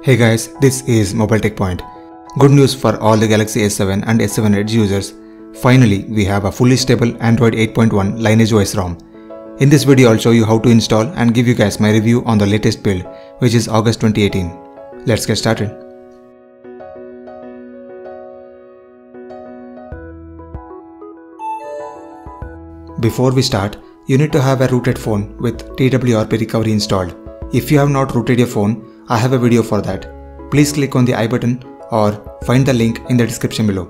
Hey guys, this is Mobile Tech Point. Good news for all the Galaxy S7 and S7 Edge users. Finally, we have a fully stable Android 8.1 Lineage OS ROM. In this video, I'll show you how to install and give you guys my review on the latest build, which is August 2018. Let's get started. Before we start, you need to have a rooted phone with TWRP recovery installed. If you have not rooted your phone, I have a video for that. Please click on the i button or find the link in the description below.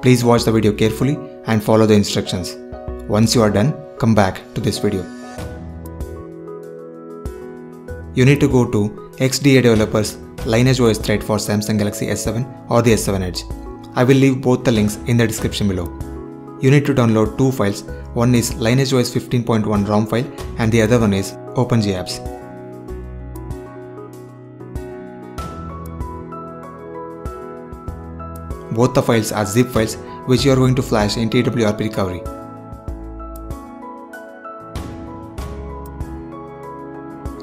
Please watch the video carefully and follow the instructions. Once you are done, come back to this video. You need to go to XDA Developers Lineage OS thread for Samsung Galaxy S7 or the S7 Edge. I will leave both the links in the description below. You need to download two files, one is Lineage OS 15.1 ROM file and the other one is OpenGApps. Both the files are zip files which you are going to flash in TWRP recovery.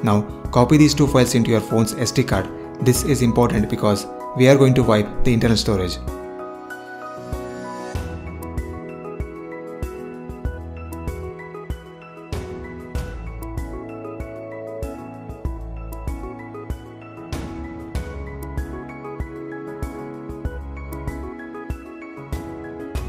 Now copy these two files into your phone's SD card. This is important because we are going to wipe the internal storage.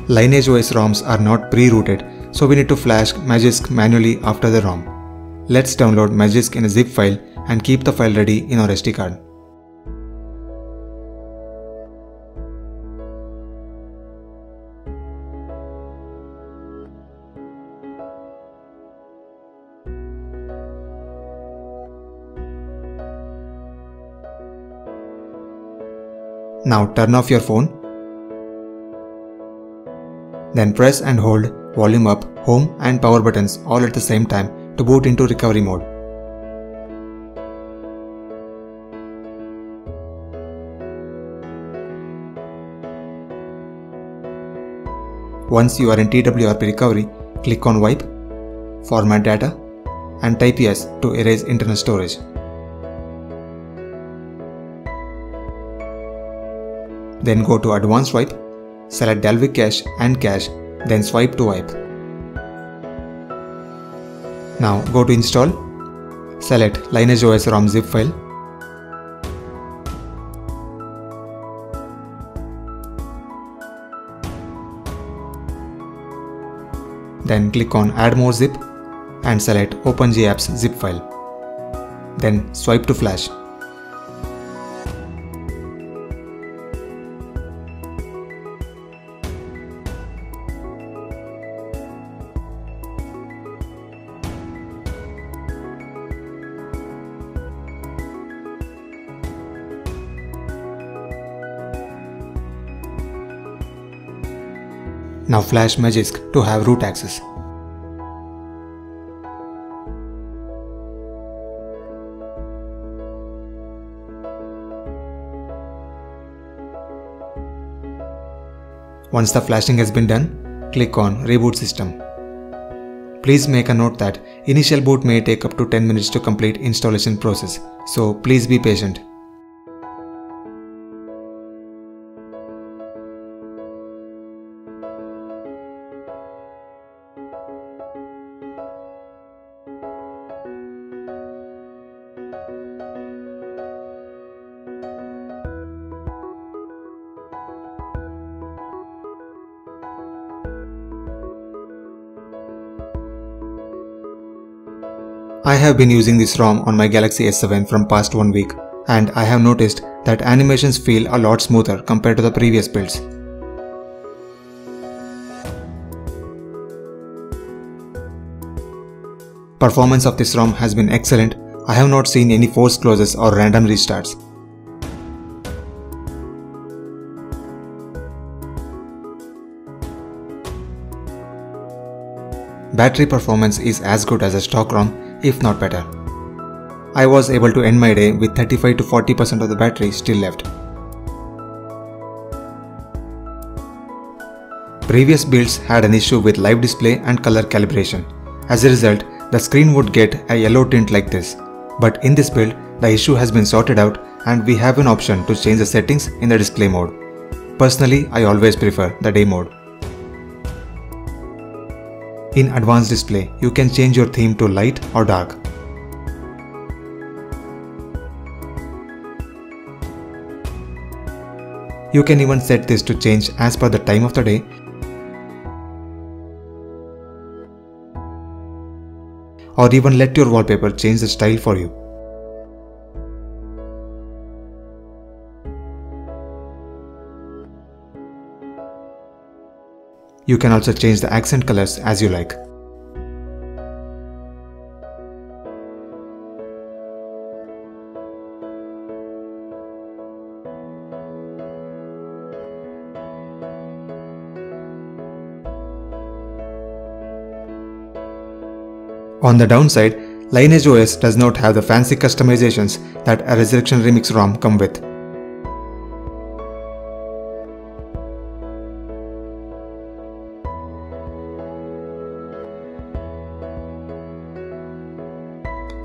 Lineage OS ROMs are not pre-rooted, so we need to flash Magisk manually after the ROM. Let's download Magisk in a zip file and keep the file ready in our SD card. Now turn off your phone then press and hold volume up, home and power buttons all at the same time to boot into recovery mode. Once you are in TWRP recovery, click on Wipe, Format Data and type Yes to erase internal storage. Then go to Advanced Wipe Select Dalvik Cache and Cache, then swipe to wipe. Now go to install, select Lineage OS ROM zip file, then click on add more zip and select OpenGApps zip file. Then swipe to flash. Now flash Magisk to have root access. Once the flashing has been done, click on Reboot System. Please make a note that initial boot may take up to 10 minutes to complete installation process, so please be patient. I have been using this ROM on my Galaxy S7 from past one week and I have noticed that animations feel a lot smoother compared to the previous builds. Performance of this ROM has been excellent, I have not seen any forced closes or random restarts. Battery performance is as good as a stock ROM if not better. I was able to end my day with 35 to 40% of the battery still left. Previous builds had an issue with live display and color calibration. As a result, the screen would get a yellow tint like this. But in this build, the issue has been sorted out and we have an option to change the settings in the display mode. Personally, I always prefer the day mode. In advanced display, you can change your theme to light or dark. You can even set this to change as per the time of the day or even let your wallpaper change the style for you. You can also change the accent colors as you like. On the downside, Lineage OS does not have the fancy customizations that a Resurrection Remix ROM come with.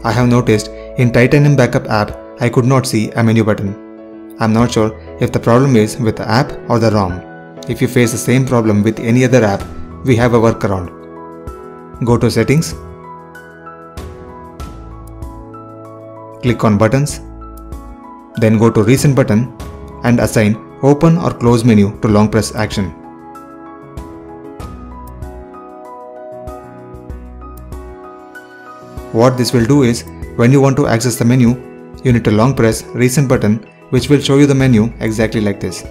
I have noticed in Titanium Backup app I could not see a menu button. I'm not sure if the problem is with the app or the ROM. If you face the same problem with any other app, we have a workaround. Go to settings click on buttons, then go to recent button and assign open or close menu to long press action. What this will do is, when you want to access the menu, you need to long press recent button which will show you the menu exactly like this.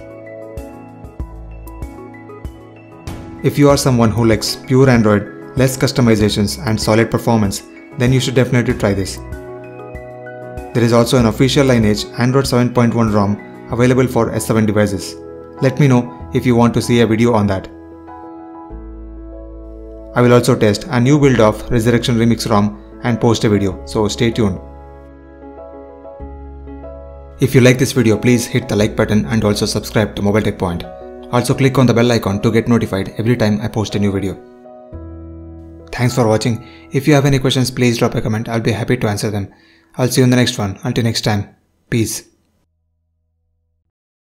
If you are someone who likes pure Android, less customizations and solid performance, then you should definitely try this. There is also an official Lineage Android 7.1 ROM available for S7 devices. Let me know if you want to see a video on that. I will also test a new build of Resurrection Remix ROM and post a video, so stay tuned. If you like this video, please hit the like button and also subscribe to Mobile Tech Point. Also click on the bell icon to get notified every time I post a new video. Thanks for watching. If you have any questions, please drop a comment. I'll be happy to answer them. I'll see you in the next one. Until next time, peace.